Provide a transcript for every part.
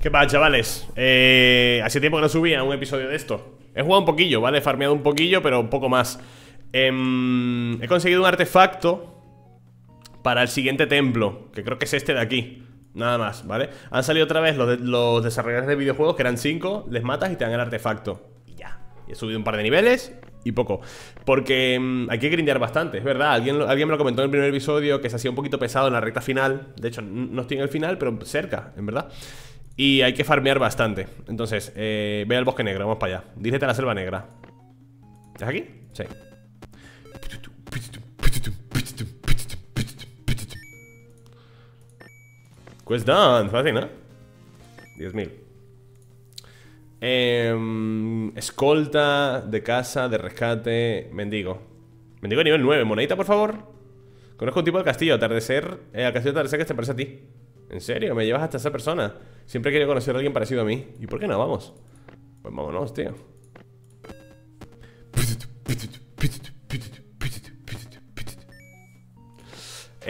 ¿Qué pasa, chavales? Eh, hace tiempo que no subía un episodio de esto He jugado un poquillo, ¿vale? He farmeado un poquillo, pero un poco más Em, he conseguido un artefacto para el siguiente templo, que creo que es este de aquí. Nada más, ¿vale? Han salido otra vez los, los desarrolladores de videojuegos, que eran 5, les matas y te dan el artefacto. Y ya. he subido un par de niveles y poco. Porque em, hay que grindear bastante, es verdad. Alguien, alguien me lo comentó en el primer episodio que se hacía un poquito pesado en la recta final. De hecho, no estoy en el final, pero cerca, en verdad. Y hay que farmear bastante. Entonces, eh, ve al bosque negro, vamos para allá. Dígete a la selva negra. ¿Es aquí? Sí. Quest done, fácil, ¿no? 10.000 eh, Escolta de casa, de rescate Mendigo Mendigo nivel 9, monedita por favor Conozco un tipo del castillo, atardecer eh, Al castillo de atardecer que te parece a ti ¿En serio? Me llevas hasta esa persona. Siempre querido conocer a alguien parecido a mí. ¿Y por qué no? Vamos. Pues vámonos, tío.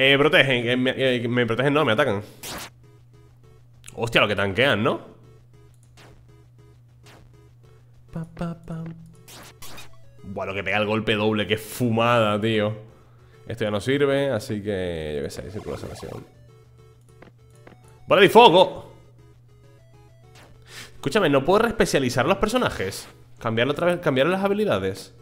Eh, protegen, eh, me, eh, me protegen, no, me atacan. Hostia, lo que tanquean, ¿no? Lo que pega el golpe doble, qué fumada, tío. Esto ya no sirve, así que... Yo qué sé, círculo ¡Vale, de fuego! Escúchame, ¿no puedo reespecializar los personajes? Cambiarlo otra vez, cambiar las habilidades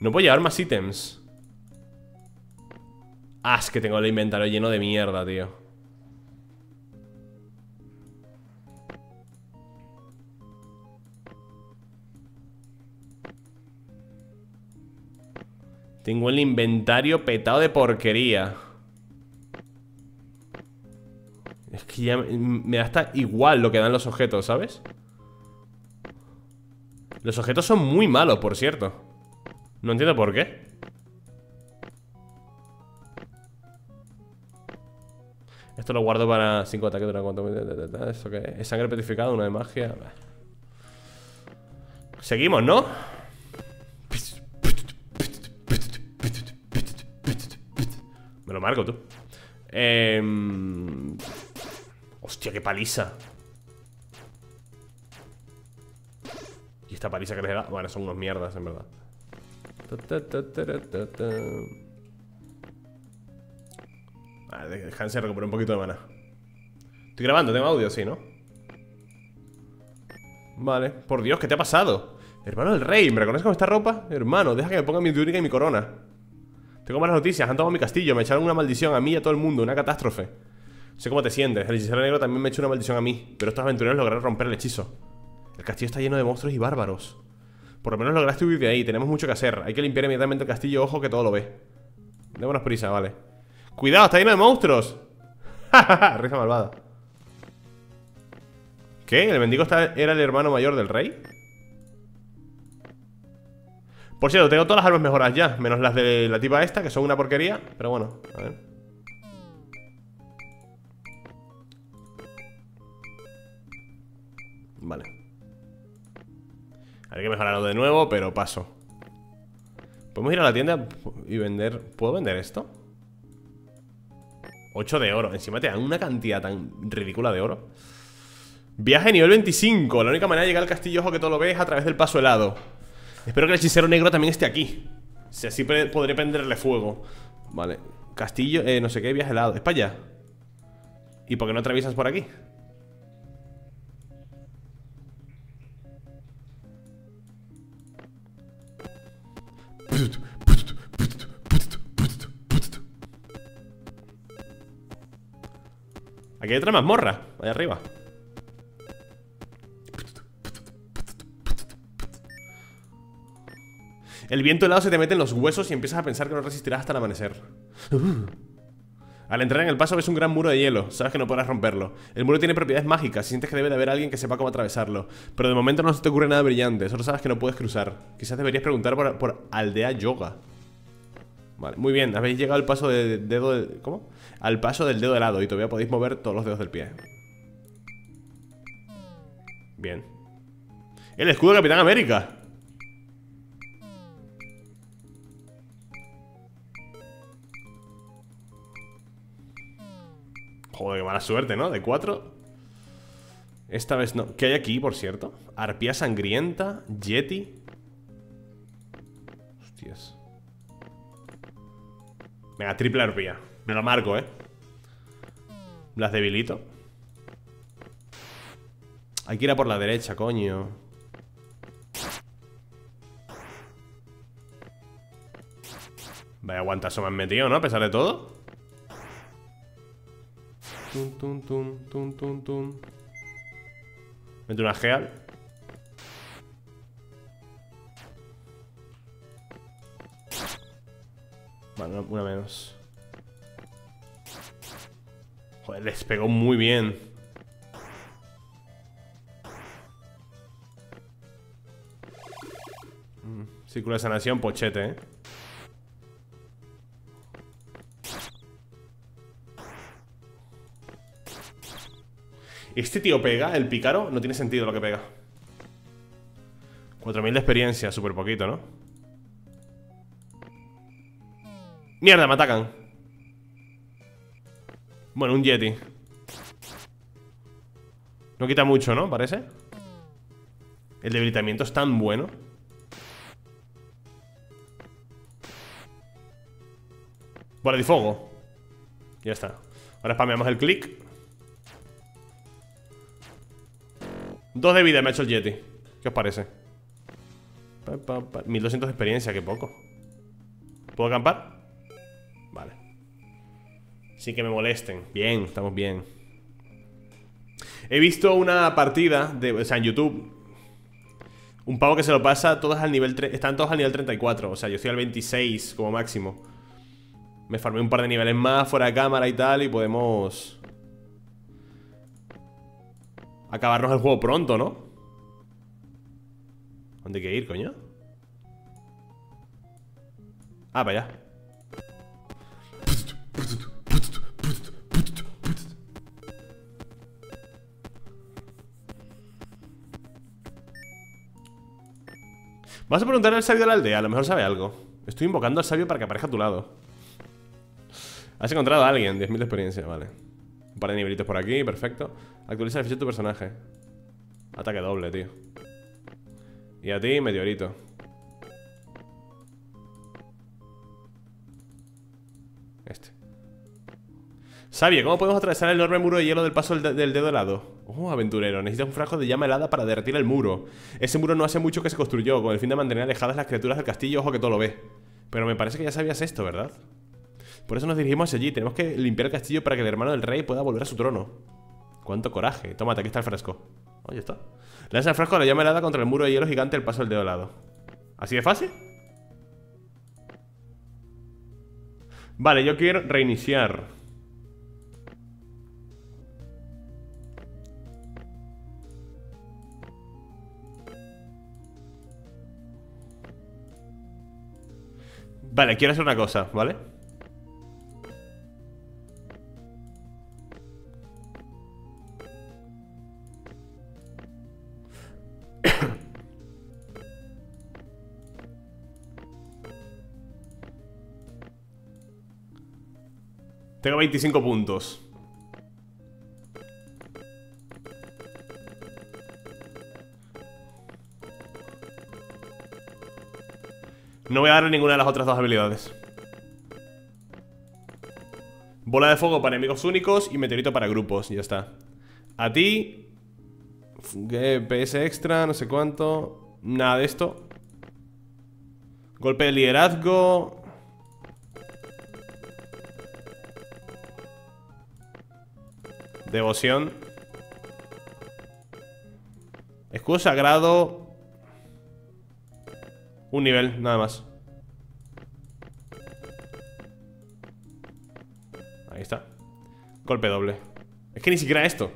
No puedo llevar más ítems Ah, es que tengo el inventario lleno de mierda, tío Tengo el inventario petado de porquería Es que ya me da hasta igual lo que dan los objetos, ¿sabes? Los objetos son muy malos, por cierto no entiendo por qué. Esto lo guardo para 5 ataques durante cuánto... ¿Eso es? sangre petrificada, una de magia... Seguimos, ¿no? Me lo marco tú. Eh... Hostia, qué paliza. Y esta paliza que les da... Bueno, son unos mierdas, en verdad. Ah, déjense recuperar un poquito de mana. Estoy grabando, tengo audio, sí, ¿no? Vale, por Dios, ¿qué te ha pasado? Hermano del rey, ¿me reconoces con esta ropa? Hermano, deja que me ponga mi túnica y mi corona Tengo malas noticias, han tomado mi castillo Me echaron una maldición a mí y a todo el mundo, una catástrofe. Sé cómo te sientes, el hechicero negro también me echó una maldición a mí Pero estos aventureros lograron romper el hechizo. El castillo está lleno de monstruos y bárbaros. Por lo menos lograste huir de ahí, tenemos mucho que hacer Hay que limpiar inmediatamente el castillo, ojo que todo lo ve. Démonos prisa, vale. Cuidado, está lleno de monstruos Risa malvada. ¿Qué? ¿El mendigo era el hermano mayor del rey? Por cierto, tengo todas las armas mejoradas ya Menos las de la tipa esta, que son una porquería Pero bueno, a ver. Vale. Hay que mejorarlo de nuevo, pero paso. Podemos ir a la tienda y vender ¿Puedo vender esto? 8 de oro. Encima te dan una cantidad tan ridícula de oro. Viaje nivel 25 La única manera de llegar al castillo, ojo que todo lo ves, a través del paso helado Espero que el hechicero negro también esté aquí. Si así podré prenderle fuego. Vale. Castillo, eh, no sé qué, viaje helado Es para allá. ¿Y por qué no atraviesas por aquí? Aquí hay otra mazmorra, allá arriba El viento helado se te mete en los huesos y empiezas a pensar que no resistirás hasta el amanecer. Al entrar en el paso ves un gran muro de hielo. Sabes que no podrás romperlo. El muro tiene propiedades mágicas sientes que debe de haber alguien que sepa cómo atravesarlo. Pero de momento no se te ocurre nada brillante. Solo sabes que no puedes cruzar. Quizás deberías preguntar por, aldea yoga. Vale, muy bien, habéis llegado al paso del dedo de, ¿Cómo? Al paso del dedo de lado Y todavía podéis mover todos los dedos del pie. Bien. El escudo de Capitán América Joder, qué mala suerte, ¿no? De cuatro Esta vez no ¿Qué hay aquí, por cierto? Arpía sangrienta Yeti Hostias Venga, triple arpía Me lo marco, ¿eh? Las debilito Hay que ir a por la derecha, coño Vaya aguantazo me han metido, ¿no? A pesar de todo Tum, tum, tum, tum, tum, tum Mete una geal Vale, una menos. Joder, les pegó muy bien. Mm, Círculo de sanación, pochete, eh Este tío pega, el pícaro, no tiene sentido lo que pega. 4000 de experiencia, súper poquito, ¿no? Mierda, me atacan Bueno, un Yeti. No quita mucho, ¿no? Parece. El debilitamiento es tan bueno. Bola de fuego. Ya está. Ahora spameamos el clic Dos de vida me ha hecho el Yeti. ¿Qué os parece? 1200 de experiencia, qué poco. ¿Puedo acampar? Vale. Sin que me molesten. Bien, estamos bien. He visto una partida de, O sea, en YouTube Un pavo que se lo pasa todos al nivel Están todos al nivel 34 O sea, yo estoy al 26 como máximo. Me farmé un par de niveles más fuera de cámara y tal Y podemos acabarnos el juego pronto, ¿no? ¿Dónde hay que ir, coño? Ah, para allá Vas a preguntar al sabio de la aldea, a lo mejor sabe algo Estoy invocando al sabio para que aparezca a tu lado Has encontrado a alguien, 10.000 de experiencia, vale Un par de nivelitos por aquí, perfecto Actualiza el ficha de tu personaje. Ataque doble, tío. Y a ti, meteorito. Este. Sabia, ¿cómo podemos atravesar el enorme muro de hielo del paso del, dedo helado? Oh, aventurero, necesitas un frasco de llama helada para derretir el muro. Ese muro no hace mucho que se construyó, con el fin de mantener alejadas las criaturas del castillo, ojo que todo lo ve. Pero me parece que ya sabías esto, ¿verdad? Por eso nos dirigimos allí. Tenemos que limpiar el castillo para que el hermano del rey pueda volver a su trono. Cuánto coraje. Tómate, aquí está el fresco. Oye, está. Lanza el fresco la llama helada contra el muro de hielo gigante el paso del dedo helado. ¿Así de fácil? Vale, yo quiero reiniciar. Vale, quiero hacer una cosa, ¿vale? Tengo 25 puntos. No voy a darle ninguna de las otras dos habilidades. Bola de fuego para enemigos únicos y meteorito para grupos. Ya está. A ti. PS extra, no sé cuánto. Nada de esto. Golpe de liderazgo. Devoción. Escudo sagrado. Un nivel, nada más. Ahí está. Golpe doble. Es que ni siquiera esto.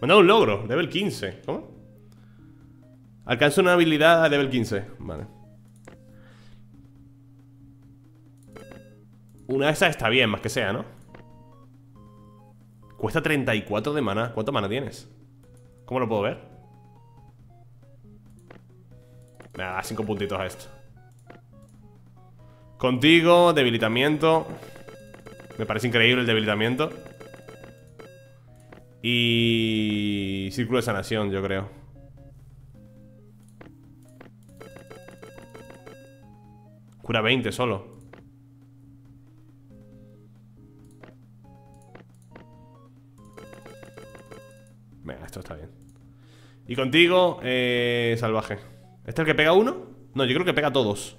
Me dado un logro, level 15. ¿Cómo? Alcanza una habilidad a level 15. Vale. Una de esas está bien, más que sea, ¿no? Cuesta 34 de mana ¿Cuánto mana tienes? ¿Cómo lo puedo ver? Me da 5 puntitos a esto Contigo, debilitamiento Me parece increíble el debilitamiento Y... Círculo de sanación, yo creo Cura 20 solo esto está bien. Y contigo, eh, salvaje. ¿Este es el que pega uno? No, yo creo que pega todos.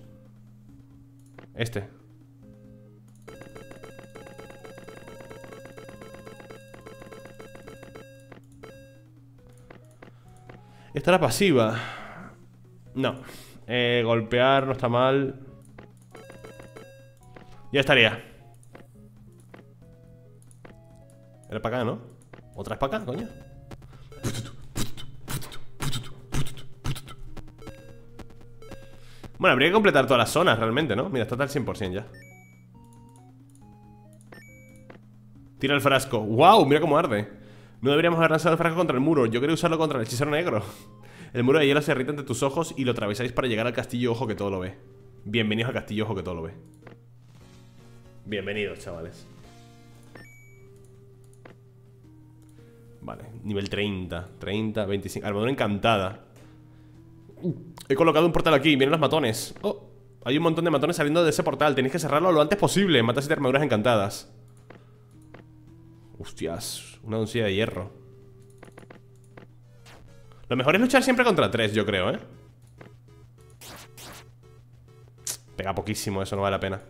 Este. Esta era pasiva. No. Eh, Golpear no está mal. Ya estaría. Era para acá, ¿no? ¿Otra es para acá, coño? Bueno, habría que completar todas las zonas realmente, ¿no? Mira, está al 100% ya. Tira el frasco. ¡Wow! Mira cómo arde. No deberíamos haber lanzado el frasco contra el muro. Yo quería usarlo contra el hechicero negro. El muro de hielo se irrita ante tus ojos Y lo atravesáis para llegar al castillo ojo que todo lo ve. Bienvenidos al castillo ojo que todo lo ve. Bienvenidos, chavales. Vale, nivel 30 30, 25 Armadura encantada He colocado un portal aquí, vienen los matones. Oh, hay un montón de matones saliendo de ese portal. Tenéis que cerrarlo lo antes posible. Matas siete armaduras encantadas. Hostias, una doncella de hierro. Lo mejor es luchar siempre contra tres, yo creo, ¿eh? Pega poquísimo, eso no vale la pena.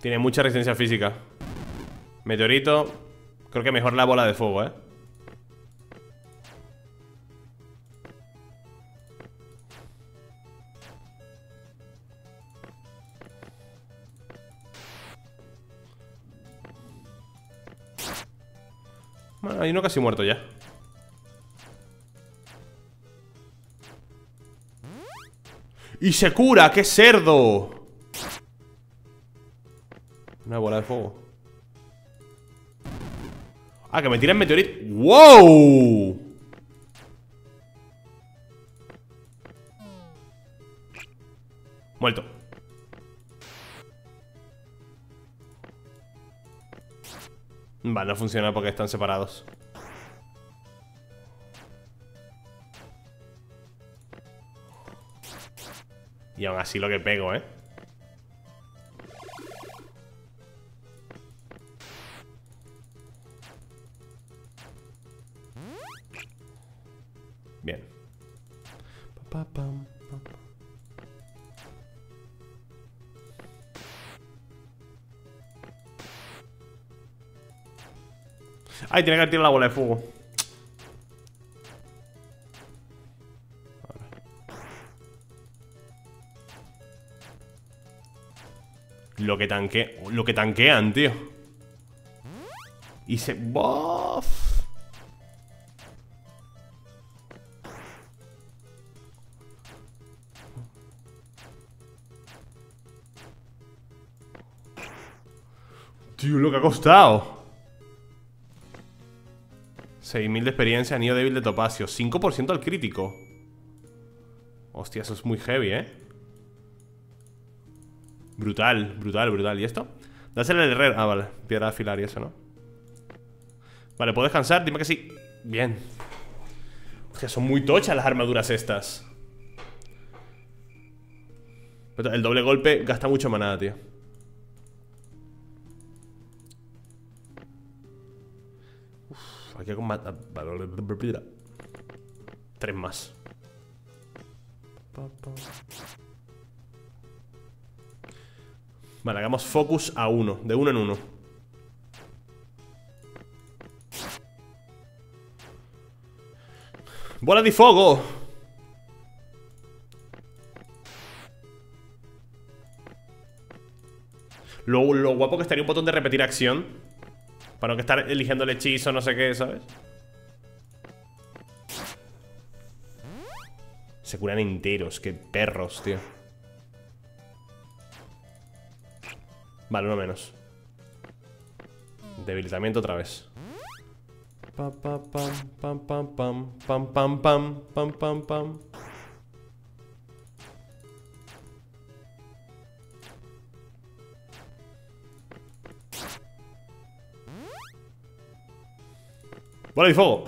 Tiene mucha resistencia física Meteorito Creo que mejor la bola de fuego, ¿eh? Bueno, hay uno casi muerto ya ¡Y se cura! ¡Qué cerdo! Una bola de fuego Ah, que me tiran meteorito ¡Wow! Muerto Vale, no funciona porque están separados Y aún así lo que pego, ¿eh? Tiene que tirar la bola de fuego. Lo que tanque... Lo que tanquean, tío. Y se... ¡Bof! Tío, lo que ha costado 6.000 de experiencia, anillo débil de topacio 5% al crítico Hostia, eso es muy heavy, ¿eh? Brutal, brutal, brutal ¿Y esto? Dásele el herrero Ah, vale, piedra de afilar y eso, ¿no? Vale, ¿puedo descansar? Dime que sí Bien Hostia, son muy tochas las armaduras estas El doble golpe gasta mucho manada, tío Tres más. Vale, hagamos focus a uno. De uno en uno. ¡Bola de fuego! Lo, lo guapo que estaría un botón de repetir acción para no que estar eligiendo el hechizo, no sé qué, ¿sabes? Se curan enteros, qué perros, tío Vale, uno menos Debilitamiento otra vez Pam, pam, pam, pam, pam, pam, pam, pam, pam, pam. Bola de fuego.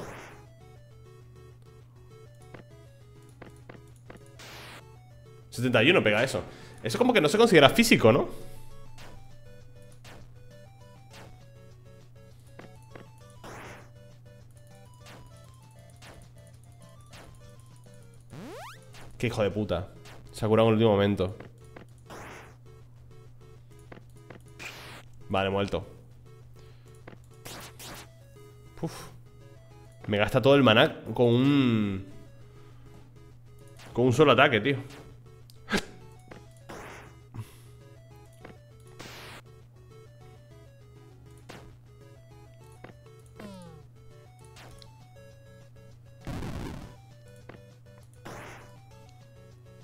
¿71 pega eso? Eso como que no se considera físico, ¿no? Qué hijo de puta Se ha curado en el último momento Vale, muerto Uf me gasta todo el maná con un... Con un solo ataque, tío.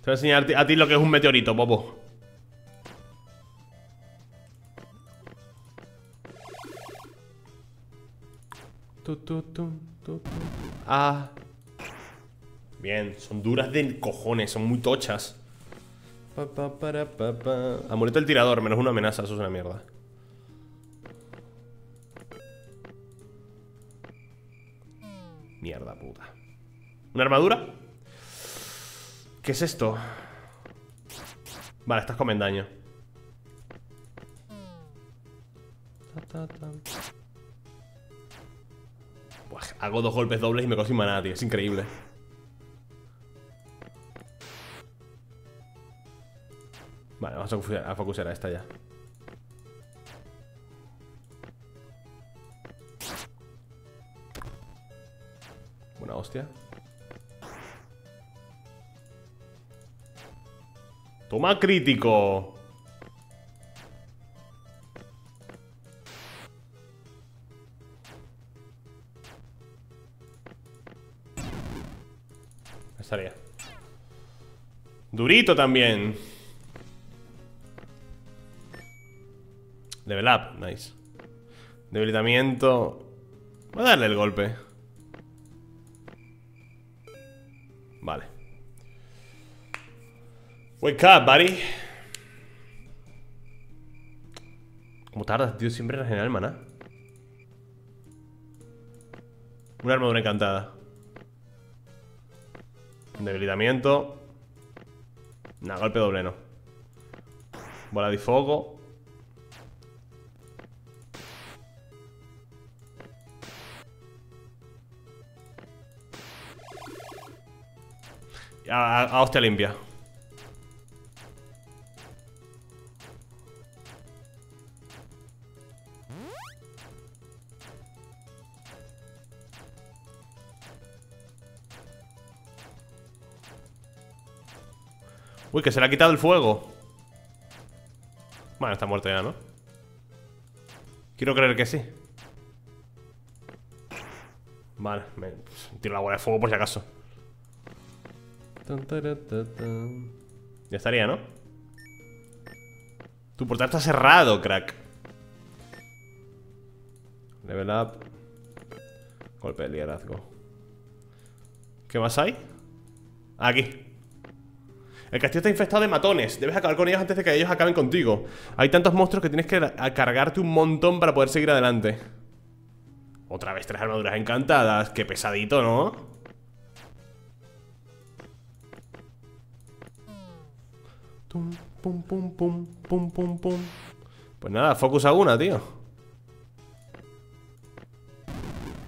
Te voy a enseñar a ti lo que es un meteorito, bobo Ah. Bien, son duras de cojones, son muy tochas. Amuleto el tirador, menos una amenaza, eso es una mierda. Mierda puta. ¿Una armadura? ¿Qué es esto? Vale, estás comen daño. Dos golpes dobles y me sin maná, tío. Es increíble. Vale, vamos a focusar a, esta ya. Buena hostia. Toma crítico. También. Level up, nice. Debilitamiento. Voy a darle el golpe. Vale. Wake up, buddy. ¿Cómo tardas, tío? Siempre en el maná. Una armadura encantada. Debilitamiento. Nah, golpe doble no. Bola de fuego. A, a hostia limpia. Uy, que se le ha quitado el fuego. Bueno, está muerto ya, ¿no? Quiero creer que sí. Vale, me tiro la bola de fuego por si acaso. Ya estaría, ¿no? Tu portal está cerrado, crack. Level up. Golpe de liderazgo. ¿Qué más hay? Aquí el castillo está infestado de matones. Debes acabar con ellos antes de que ellos acaben contigo. Hay tantos monstruos que tienes que cargarte un montón para poder seguir adelante. Otra vez tres armaduras encantadas. Qué pesadito, ¿no? pum, pum, pum, pum, pum, pum. Pues nada, focus a una, tío.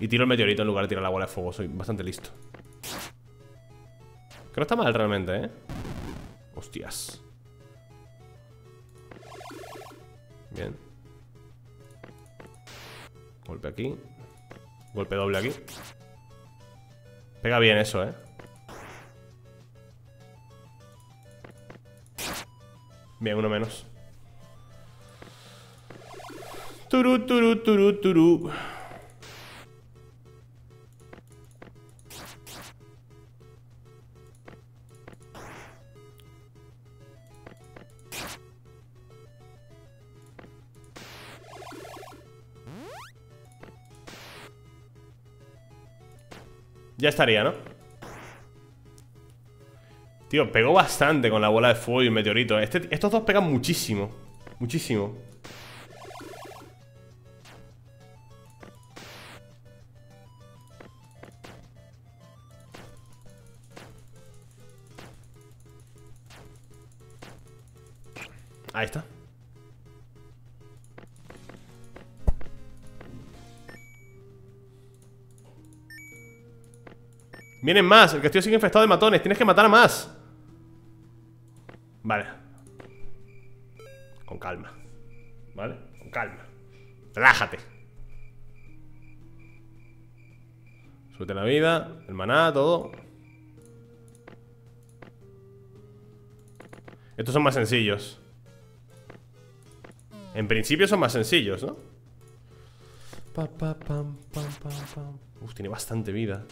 Y tiro el meteorito en lugar de tirar la bola de fuego. Soy bastante listo. Que no está mal realmente, ¿eh? Hostias. Bien. Golpe aquí. Golpe doble aquí. Pega bien eso, ¿eh? Bien, uno menos. Turu, turu, turu, turu. Ya estaría, ¿no? Tío, pegó bastante con la bola de fuego y el meteorito este, Estos dos pegan muchísimo Muchísimo Vienen más, el castillo sigue infectado de matones Tienes que matar a más. Vale. Con calma. ¿Vale? Con calma. Relájate. Suelta la vida El maná, todo. Estos son más sencillos. En principio son más sencillos, ¿no? Uf, tiene bastante vida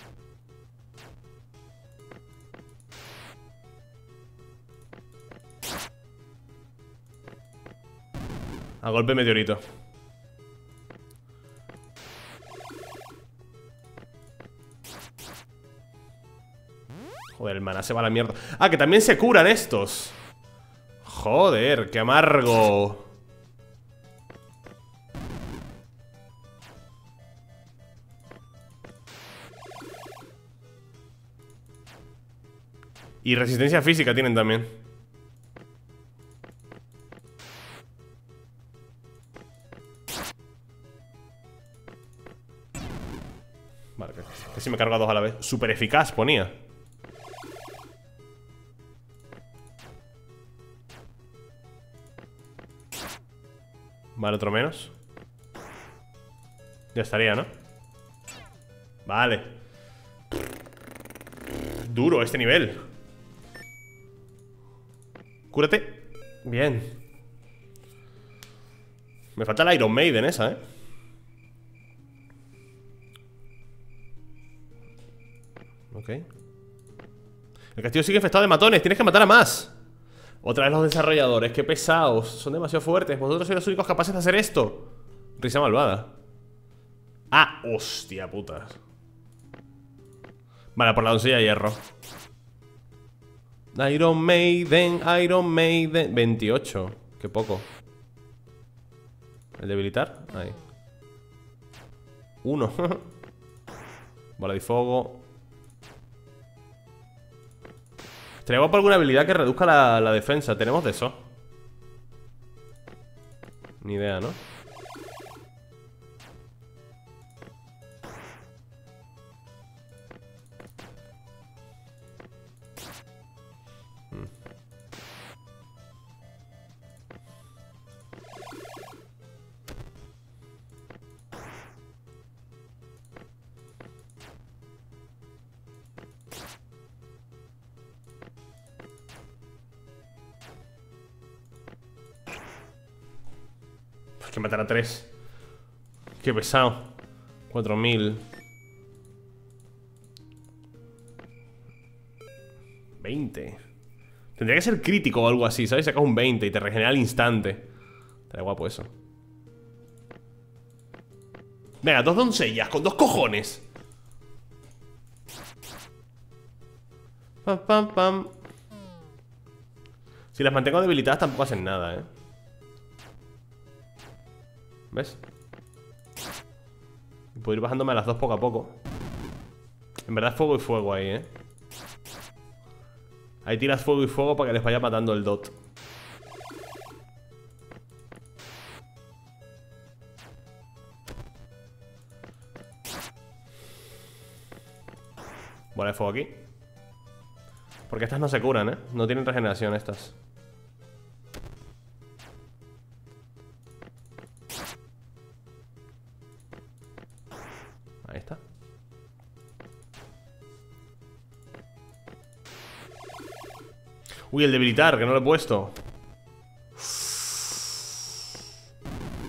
A golpe meteorito. Joder, el maná se va a la mierda. Ah, que también se curan estos. Joder, qué amargo. Y resistencia física tienen también me cargo a dos a la vez. Súper eficaz, ponía. Vale, otro menos. Ya estaría, ¿no? Vale. Duro este nivel. Cúrate. Bien. Me falta el Iron Maiden esa, ¿eh? El castillo sigue infestado de matones Tienes que matar a más. Otra vez los desarrolladores Qué pesados Son demasiado fuertes. Vosotros sois los únicos capaces de hacer esto. Risa malvada. Ah, hostia putas Vale, por la doncella de hierro. Iron Maiden, Iron Maiden. 28, qué poco. ¿El debilitar? Ahí. Uno. Bola de fuego Tenemos alguna habilidad que reduzca la, la defensa. ¿Tenemos de eso? Ni idea, ¿no? Que matar a tres. Qué pesado. 4000. 20. Tendría que ser crítico o algo así, ¿sabes? Sacas un 20 y te regenera al instante. Estaría guapo eso. Venga, dos doncellas, con dos cojones. Pam, pam, pam. Si las mantengo debilitadas tampoco hacen nada, ¿eh? ¿Ves? puedo ir bajándome a las dos poco a poco En verdad fuego y fuego ahí, ¿eh? Ahí tiras fuego y fuego para que les vaya matando el dot Bola de fuego aquí Porque estas no se curan, ¿eh? No tienen regeneración estas Uy, el debilitar, que no lo he puesto.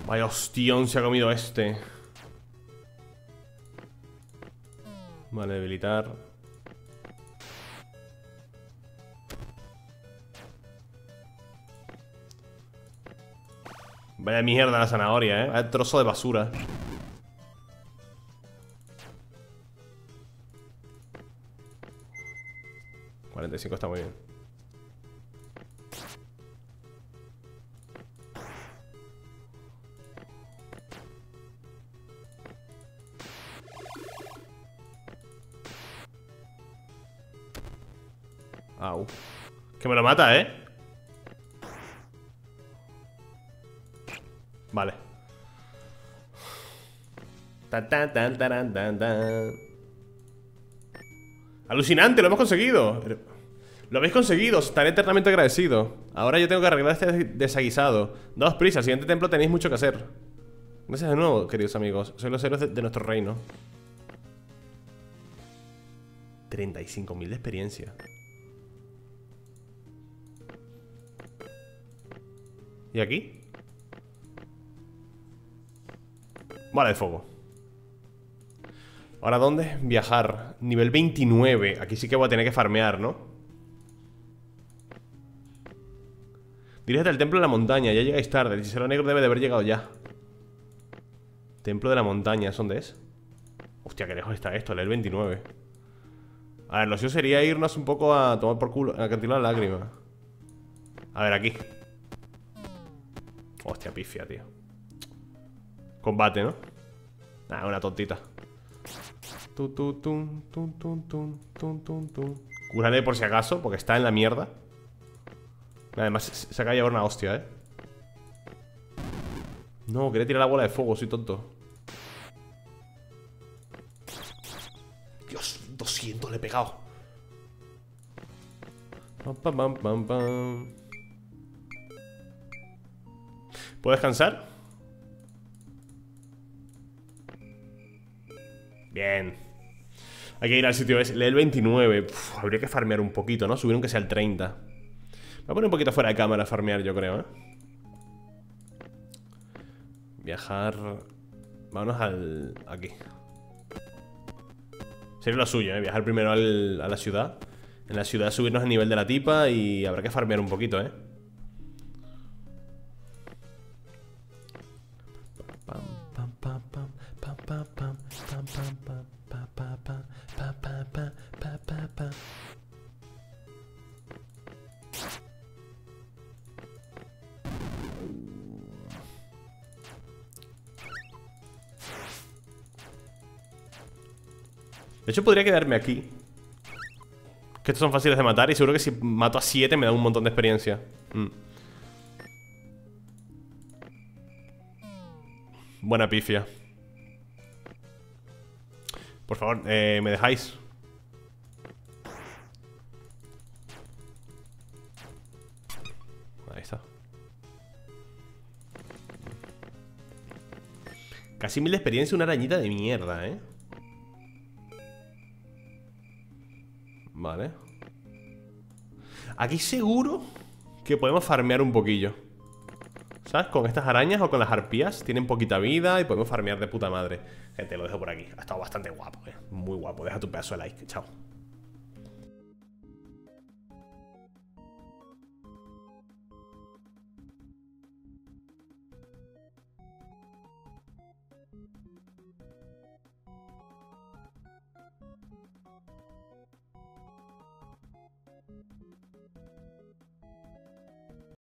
Vaya hostión se ha comido este. Vale, debilitar. Vaya mierda la zanahoria, eh. Vaya trozo de basura. 35 está muy bien. Au. Que me lo mata, ¿eh? Vale. Alucinante, lo hemos conseguido. Lo habéis conseguido, estaré eternamente agradecido. Ahora yo tengo que arreglar este desaguisado. Daos prisa, siguiente templo tenéis mucho que hacer. Gracias de nuevo, queridos amigos. Sois los héroes de, de nuestro reino. 35.000 de experiencia. ¿Y aquí? Vale, de fuego ¿Ahora dónde? Viajar Nivel 29 Aquí sí que voy a tener que farmear, ¿no? Dirígete al templo de la montaña Ya llegáis tarde El hechicero negro debe de haber llegado ya Templo de la montaña ¿Dónde es? Hostia, qué lejos está esto El 29 A ver, lo suyo sería irnos un poco a tomar por culo A cantilar la lágrima A ver, aquí Hostia, pifia, tío. Combate, ¿no? Ah, una tontita. Curaré por si acaso, porque está en la mierda. Además, se acaba de llevar una hostia, ¿eh? No, quería tirar la bola de fuego, soy tonto. Dios, 200 le he pegado. Pam, pam, pam, ¿Puedo descansar? Bien Hay que ir al sitio ese el 29 Habría que farmear un poquito, ¿no? Subir aunque sea el 30 Me voy a poner un poquito fuera de cámara farmear, yo creo, ¿eh? Viajar Vámonos al... aquí Sería lo suyo, ¿eh? Viajar primero al, a la ciudad En la ciudad subirnos el nivel de la tipa Y habrá que farmear un poquito, ¿eh? De hecho podría quedarme aquí. Que estos son fáciles de matar Y seguro que si mato a 7 me da un montón de experiencia. Mm. Buena pifia Por favor, eh, ¿me dejáis? Ahí está Casi mil de experiencia Una arañita de mierda, ¿eh? Vale Aquí seguro que podemos farmear un poquillo ¿Sabes? Con estas arañas o con las arpías Tienen poquita vida y podemos farmear de puta madre Gente, lo dejo por aquí. Ha estado bastante guapo, eh. Muy guapo. Deja tu pedazo de like. Chao